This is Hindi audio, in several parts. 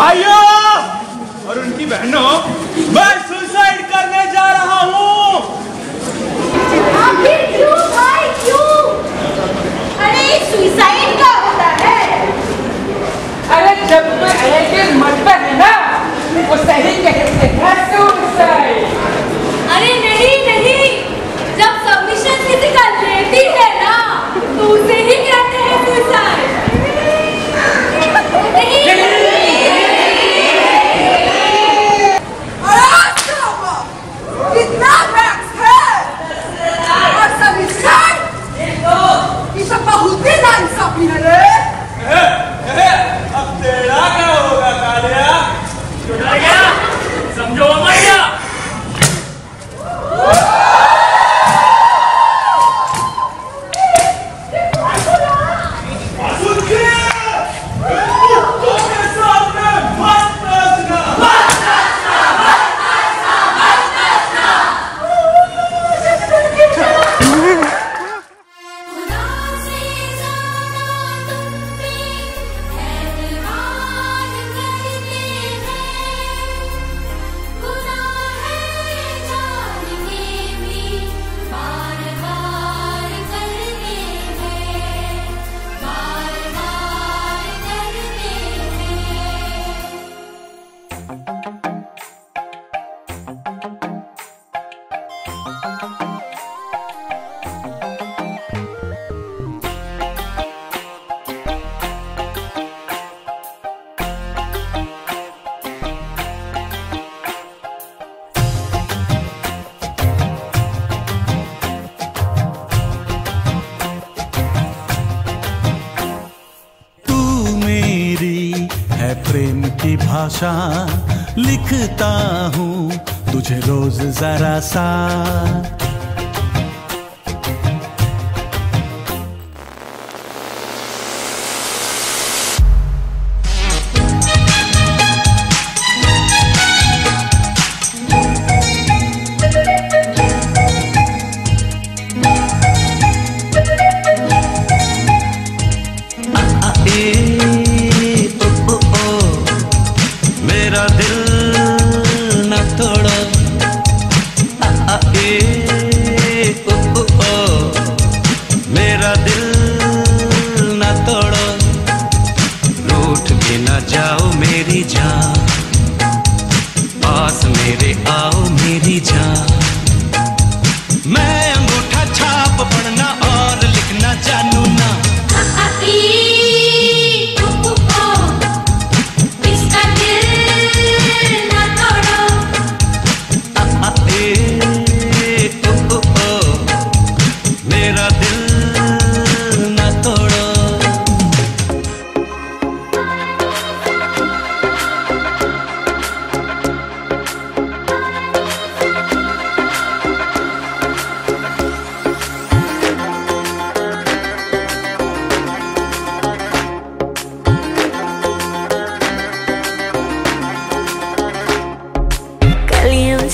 Fire! की लिखता हूँ तुझे रोज जरा सा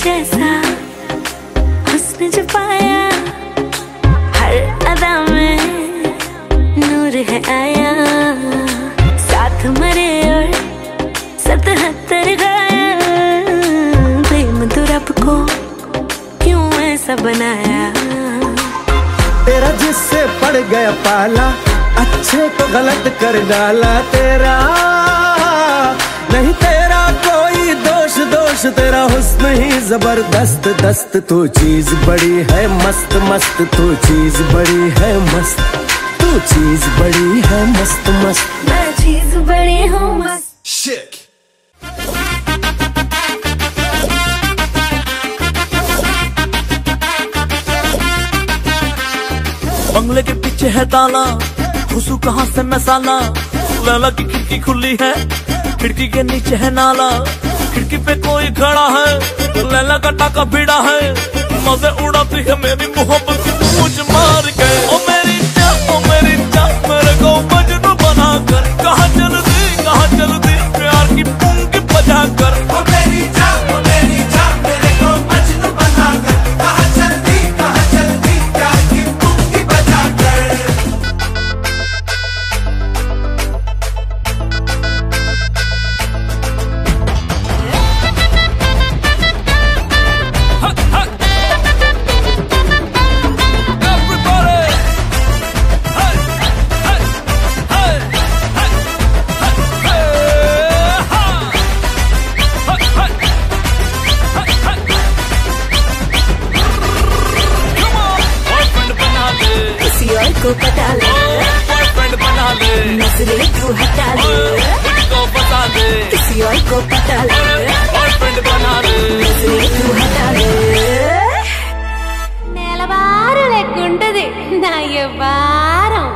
जैसा हुस्न जो पाया हर अदा में नूर है आया। साथ मरे और सतहत्तर गाया। प्रेम को क्यों ऐसा बनाया? तेरा जिससे पड़ गया पाला, अच्छे को गलत कर डाला तेरा। नहीं तेरा कोई दोष दोष तेरा हुस्न ही ज़बरदस्त दस्त तू चीज़ बड़ी है मस्त मस्त तू चीज़ बड़ी है मस्त तू चीज़ बड़ी है मस्त मस्त। मैं चीज़ बड़ी हूँ मस्त। शिक बंगले के पीछे है ताला घुसू कहाँ से मैं साला की खिड़की खुली है खिड़की के नीचे है नाला। खिड़की पे कोई खड़ा है तो लैला का टाका भिड़ा है। मज़े उड़ाती है मेरी मोहब्बत। को बता ले बॉयफ्रेंड बना ले नजरे तू हटा ले खुद को बता दे किसी और को पता ले बॉयफ्रेंड बना ले नजरे तू हटा ले நிலவாரல குண்டது நான் வாரம்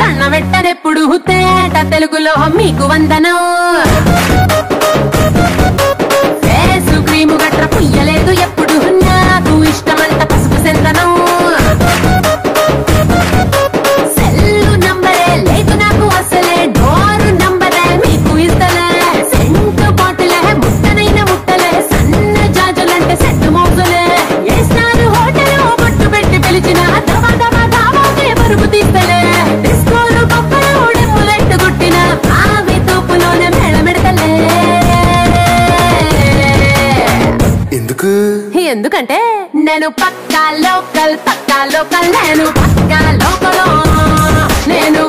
தன்ன నేను పక్కా లోకల్ పక్కా లోకల్ నేను పక్కా లోకల్. నేను